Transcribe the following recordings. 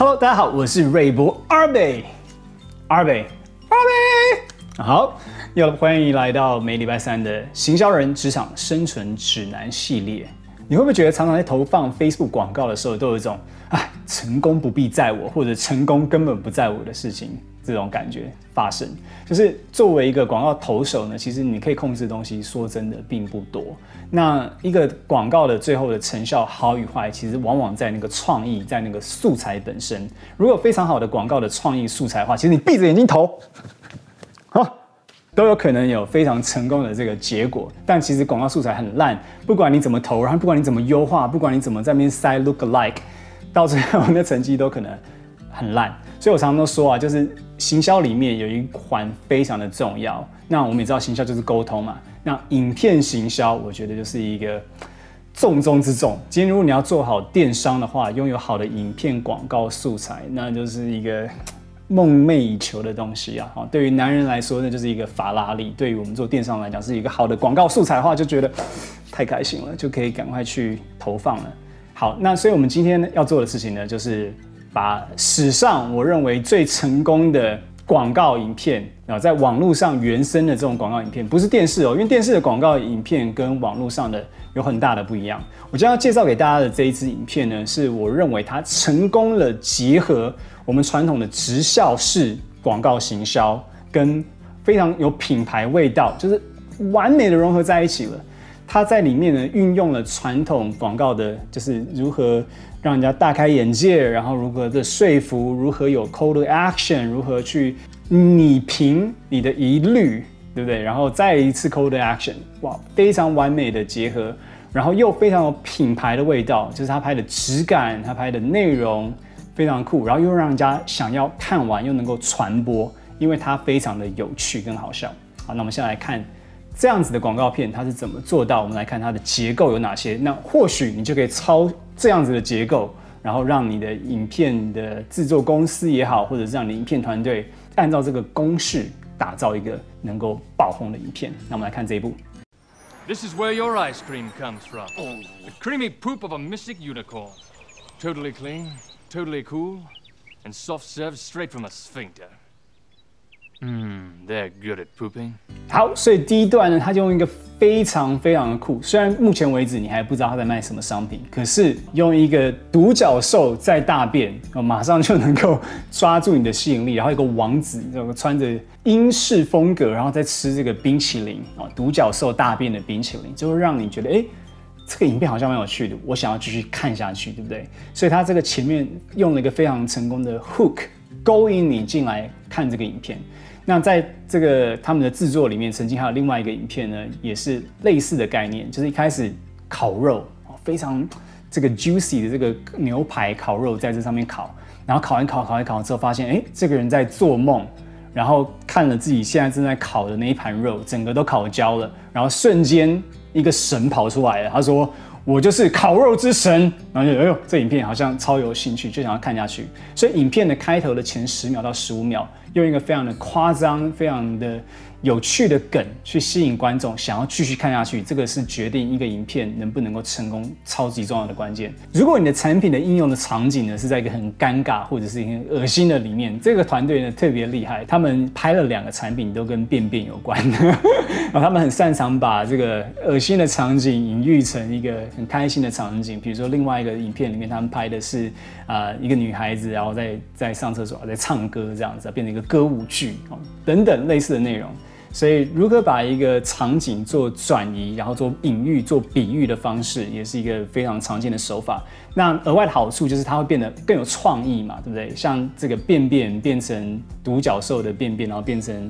Hello，大家好，我是瑞博阿北，阿北，阿北，好，又欢迎来到每礼拜三的行销人职场生存指南系列。你会不会觉得常常在投放 Facebook 广告的时候，都有一种哎，成功不必在我，或者成功根本不在我的事情？这种感觉发生，就是作为一个广告投手呢，其实你可以控制的东西，说真的并不多。那一个广告的最后的成效好与坏，其实往往在那个创意，在那个素材本身。如果非常好的广告的创意素材的话，其实你闭着眼睛投，好，都有可能有非常成功的这个结果。但其实广告素材很烂，不管你怎么投，然后不管你怎么优化，不管你怎么在那边塞 look like，到最后那成绩都可能很烂。所以我常常都说啊，就是行销里面有一环非常的重要。那我们也知道，行销就是沟通嘛。那影片行销，我觉得就是一个重中之重。今天如果你要做好电商的话，拥有好的影片广告素材，那就是一个梦寐以求的东西啊。好，对于男人来说，那就是一个法拉利；对于我们做电商来讲，是一个好的广告素材的话，就觉得太开心了，就可以赶快去投放了。好，那所以我们今天要做的事情呢，就是。把史上我认为最成功的广告影片啊，在网络上原生的这种广告影片，不是电视哦，因为电视的广告影片跟网络上的有很大的不一样。我将要介绍给大家的这一支影片呢，是我认为它成功了结合我们传统的直销式广告行销，跟非常有品牌味道，就是完美的融合在一起了。它在里面呢，运用了传统广告的，就是如何让人家大开眼界，然后如何的说服，如何有 call to action，如何去拟平你的疑虑，对不对？然后再一次 call to action，哇，非常完美的结合，然后又非常有品牌的味道，就是他拍的质感，他拍的内容非常酷，然后又让人家想要看完，又能够传播，因为它非常的有趣跟好笑。好，那我们先来看。这样子的广告片它是怎么做到？我们来看它的结构有哪些。那或许你就可以抄这样子的结构，然后让你的影片的制作公司也好，或者是让你影片团队按照这个公式打造一个能够爆红的影片。那我们来看这一部。This is where your ice cream comes from. The creamy poop of a mystic unicorn. Totally clean, totally cool, and soft served straight from a sphincter. 嗯 they're good at pooping. 好，所以第一段呢，他就用一个非常非常的酷。虽然目前为止你还不知道他在卖什么商品，可是用一个独角兽在大便，马上就能够抓住你的吸引力。然后一个王子，这个穿着英式风格，然后在吃这个冰淇淋啊，独角兽大便的冰淇淋，就会让你觉得，哎，这个影片好像蛮有趣的，我想要继续看下去，对不对？所以他这个前面用了一个非常成功的 hook，勾引你进来看这个影片。那在这个他们的制作里面，曾经还有另外一个影片呢，也是类似的概念，就是一开始烤肉非常这个 juicy 的这个牛排烤肉在这上面烤，然后烤完烤烤完烤之后，发现哎，这个人在做梦，然后看了自己现在正在烤的那一盘肉，整个都烤焦了，然后瞬间一个神跑出来了，他说。我就是烤肉之神，然后就哎呦，这影片好像超有兴趣，就想要看下去。所以影片的开头的前十秒到十五秒，用一个非常的夸张、非常的。有趣的梗去吸引观众，想要继续看下去，这个是决定一个影片能不能够成功超级重要的关键。如果你的产品的应用的场景呢是在一个很尴尬或者是很恶心的里面，这个团队呢特别厉害，他们拍了两个产品都跟便便有关，然后他们很擅长把这个恶心的场景隐喻成一个很开心的场景。比如说另外一个影片里面，他们拍的是啊一个女孩子，然后在在上厕所，在唱歌这样子，变成一个歌舞剧哦等等类似的内容。所以，如何把一个场景做转移，然后做隐喻、做比喻的方式，也是一个非常常见的手法。那额外的好处就是它会变得更有创意嘛，对不对？像这个便便变成独角兽的便便，然后变成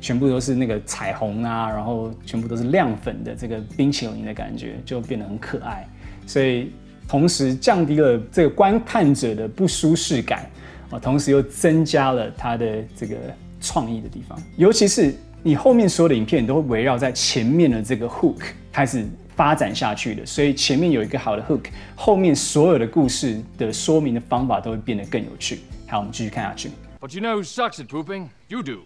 全部都是那个彩虹啊，然后全部都是亮粉的这个冰淇淋的感觉，就变得很可爱。所以，同时降低了这个观看者的不舒适感啊，同时又增加了它的这个创意的地方，尤其是。你后面所有的影片都会围绕在前面的这个 hook 开始发展下去的，所以前面有一个好的 hook，后面所有的故事的说明的方法都会变得更有趣。好，我们继续看下去。But you know who sucks at pooping? You do.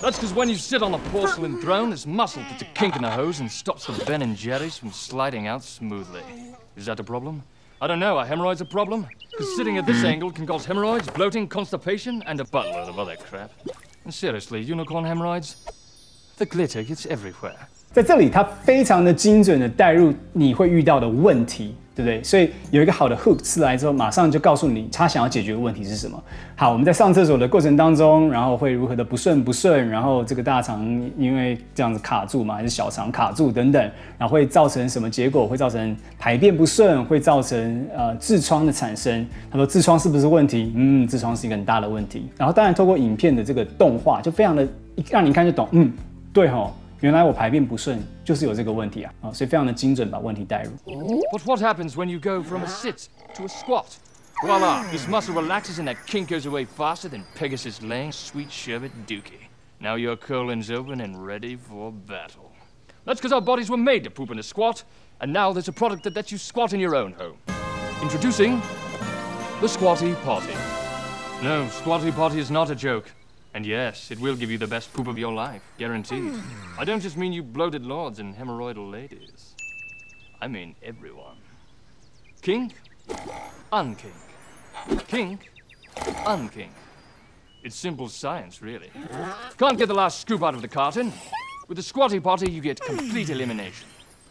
That's because when you sit on the porcelain throne, there's muscle that's a kink in the hose and stops the Ben and Jerry's from sliding out smoothly. Is that a problem? I don't know, are hemorrhoids a problem? Because sitting at this angle can cause hemorrhoids, bloating, constipation, and a buttload of other crap. And seriously, unicorn hemorrhoids? The glitter gets everywhere. 在这里，它非常的精准的带入你会遇到的问题， 对不对？所以有一个好的 hook 出来之后，马上就告诉你他想要解决的问题是什么。好，我们在上厕所的过程当中，然后会如何的不顺不顺，然后这个大肠因为这样子卡住嘛，还是小肠卡住等等，然后会造成什么结果？会造成排便不顺，会造成呃痔疮的产生。他说痔疮是不是问题？嗯，痔疮是一个很大的问题。然后当然透过影片的这个动画，就非常的让你看就懂。嗯，对吼。原来我排便不顺就是有这个问题啊，啊，所以非常的精准把问题带入。But what happens when you go from a sit to a squat? Voila! This muscle relaxes and that kink goes away faster than Pegasus laying sweet sherbet dookie. Now your colon's open and ready for battle. That's because our bodies were made to poop in a squat, and now there's a product that lets you squat in your own home. Introducing the Squatty Potty. No, Squatty Potty is not a joke. And yes, it will give you the best poop of your life, guaranteed. I don't just mean you bloated lords and hemorrhoidal ladies. I mean everyone. Kink, unkink. Kink, unkink. It's simple science, really. Can't get the last scoop out of the carton. With the squatty potty, you get complete elimination.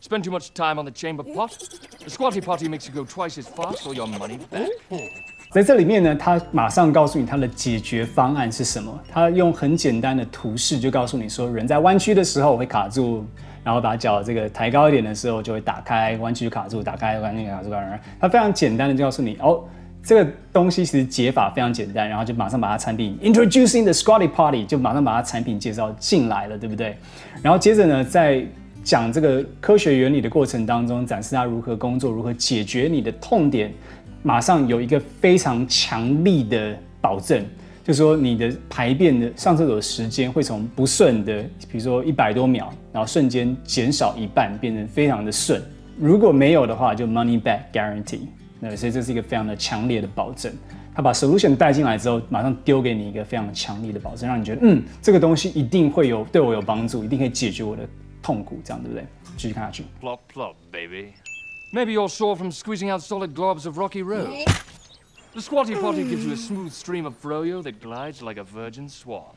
Spend too much time on the chamber pot? The squatty potty makes you go twice as fast for your money back. 在这里面呢，他马上告诉你他的解决方案是什么。他用很简单的图示就告诉你说，人在弯曲的时候会卡住，然后把脚这个抬高一点的时候就会打开，弯曲就卡住，打开弯曲卡住。他非常简单的就告诉你，哦，这个东西其实解法非常简单，然后就马上把它产品 introducing the Squatty Party 就马上把它产品介绍进来了，对不对？然后接着呢，在讲这个科学原理的过程当中，展示它如何工作，如何解决你的痛点。马上有一个非常强力的保证，就说你的排便的上厕所的时间会从不顺的，比如说一百多秒，然后瞬间减少一半，变成非常的顺。如果没有的话，就 money back guarantee。那所以这是一个非常的强烈的保证。他把 solution 带进来之后，马上丢给你一个非常强力的保证，让你觉得嗯，这个东西一定会有对我有帮助，一定可以解决我的痛苦，这样对不对？继续看下去。Plop plop baby。Maybe you're sore from squeezing out solid globs of rocky road. The squatty potty gives you a smooth stream of froyo that glides like a virgin swan.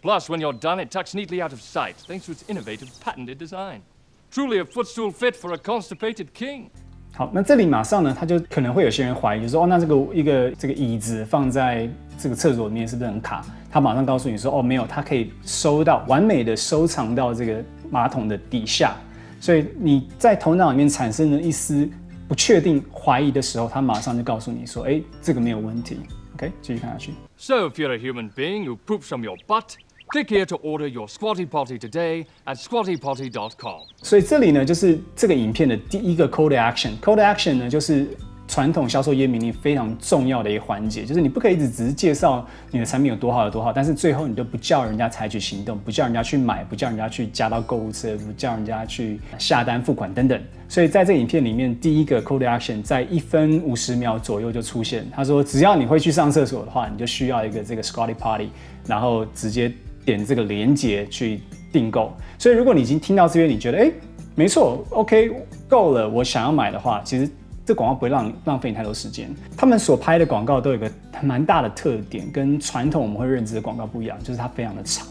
Plus, when you're done, it tucks neatly out of sight thanks to its innovative patented design. Truly a footstool fit for a constipated king. 好，那这里马上呢，他就可能会有些人怀疑，就说哦，那这个一个这个椅子放在这个厕所里面是不是很卡？他马上告诉你说，哦，没有，它可以收到完美的收藏到这个马桶的底下。 所以你在头脑里面产生了一丝不确定、怀疑的时候，他马上就告诉你说：“哎，这个没有问题。” OK，继续看下去。So if you're a human being who poops from your butt, click here to order your Squatty Potty today at squattypotty.com。所以这里呢，就是这个影片的第一个 call to action。call to action 呢，就是。传统销售业命令非常重要的一个环节，就是你不可以一直只是介绍你的产品有多好有多好，但是最后你都不叫人家采取行动，不叫人家去买，不叫人家去加到购物车，不叫人家去下单付款等等。所以在这个影片里面，第一个 call to action 在一分五十秒左右就出现。他说，只要你会去上厕所的话，你就需要一个这个 Scotty Party，然后直接点这个连接去订购。所以如果你已经听到这边，你觉得哎，没错，OK，够了，我想要买的话，其实。这广告不会浪浪费你太多时间。他们所拍的广告都有个蛮大的特点，跟传统我们会认知的广告不一样，就是它非常的长。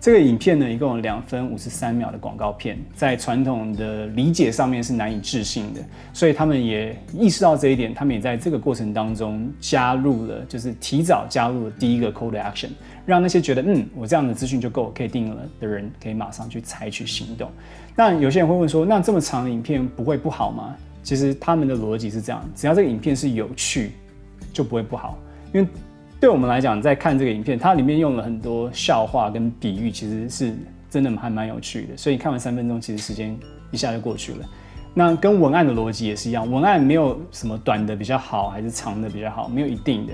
这个影片呢，一共有两分五十三秒的广告片，在传统的理解上面是难以置信的。所以他们也意识到这一点，他们也在这个过程当中加入了，就是提早加入了第一个 call to action，让那些觉得嗯我这样的资讯就够可以定了的人，可以马上去采取行动。那有些人会问说，那这么长的影片不会不好吗？其实他们的逻辑是这样：只要这个影片是有趣，就不会不好。因为对我们来讲，在看这个影片，它里面用了很多笑话跟比喻，其实是真的还蛮有趣的。所以看完三分钟，其实时间一下就过去了。那跟文案的逻辑也是一样，文案没有什么短的比较好，还是长的比较好，没有一定的。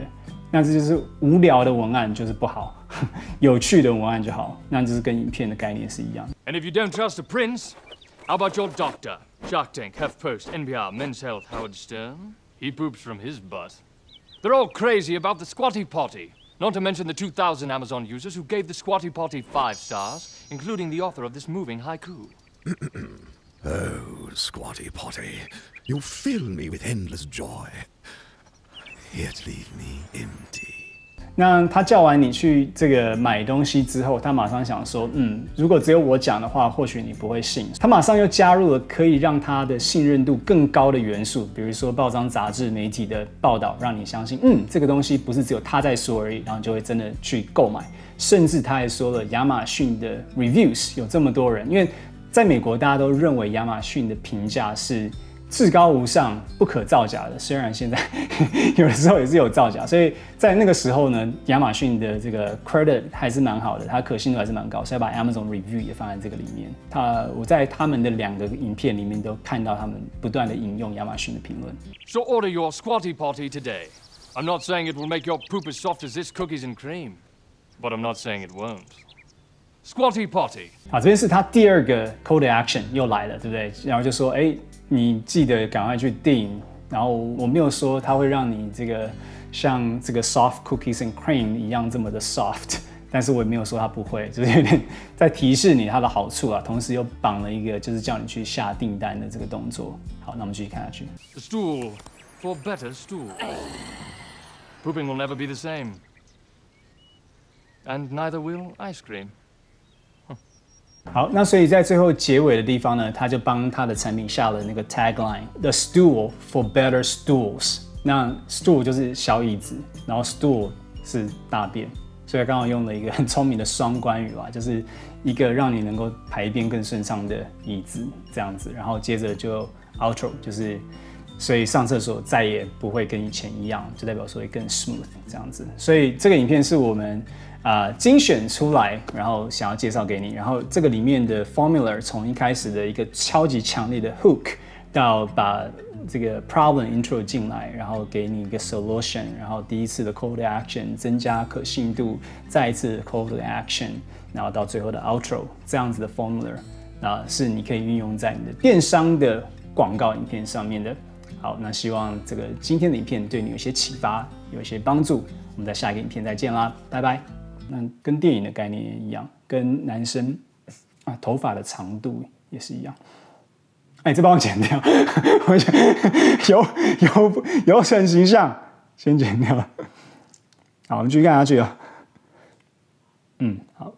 那这就是无聊的文案就是不好，有趣的文案就好。那这是跟影片的概念是一样。And if you don't trust the prince, how about your doctor? Shark Tank, HuffPost, NPR, Men's Health, Howard Stern. He poops from his butt. They're all crazy about the Squatty Potty. Not to mention the 2,000 Amazon users who gave the Squatty Potty five stars, including the author of this moving haiku. Oh, Squatty Potty, you fill me with endless joy, yet leave me empty. 那他叫完你去这个买东西之后，他马上想说，嗯，如果只有我讲的话，或许你不会信。他马上又加入了可以让他的信任度更高的元素，比如说报章、杂志、媒体的报道，让你相信，嗯，这个东西不是只有他在说而已，然后就会真的去购买。甚至他还说了，亚马逊的 reviews 有这么多人，因为在美国大家都认为亚马逊的评价是。至高无上、不可造假的。虽然现在有的时候也是有造假，所以在那个时候呢，亚马逊的这个 credit 还是蛮好的，它可信度还是蛮高，所以把 Amazon review 也放在这个里面。他我在他们的两个影片里面都看到他们不断的引用亚马逊的评论。So order your squatty potty today. I'm not saying it will make your poop as soft as this cookies and cream, but I'm not saying it won't. Squatty potty. 好，这边是他第二个 call to action 又来了，对不对？然后就说，哎。你记得赶快去订，然后我没有说它会让你这个像这个 soft cookies and cream 一样这么的 soft，但是我也没有说它不会，就是有点在提示你它的好处啊，同时又绑了一个就是叫你去下订单的这个动作。好，那我们继续看下去。Stool for better stool. Pooping will never be the same, and neither will ice cream. 好，那所以在最后结尾的地方呢，他就帮他的产品下了那个 tagline：The stool for better stools。那 stool 就是小椅子，然后 stool 是大便，所以刚好用了一个很聪明的双关语啊，就是一个让你能够排便更顺畅的椅子这样子。然后接着就 outro，就是所以上厕所再也不会跟以前一样，就代表说会更 smooth 这样子。所以这个影片是我们。啊，精选出来，然后想要介绍给你。然后这个里面的 formula 从一开始的一个超级强烈的 hook，到把这个 problem intro 进来，然后给你一个 solution，然后第一次的 call to action 增加可信度，再一次 call to action，然后到最后的 outro 这样子的 formula，那是你可以运用在你的电商的广告影片上面的。好，那希望这个今天的影片对你有些启发，有一些帮助。我们在下一个影片再见啦，拜拜。那跟电影的概念也一样，跟男生啊头发的长度也是一样。哎，这帮我剪掉，我想有有有损形象，先剪掉。好，我们继续看下去啊。嗯，好。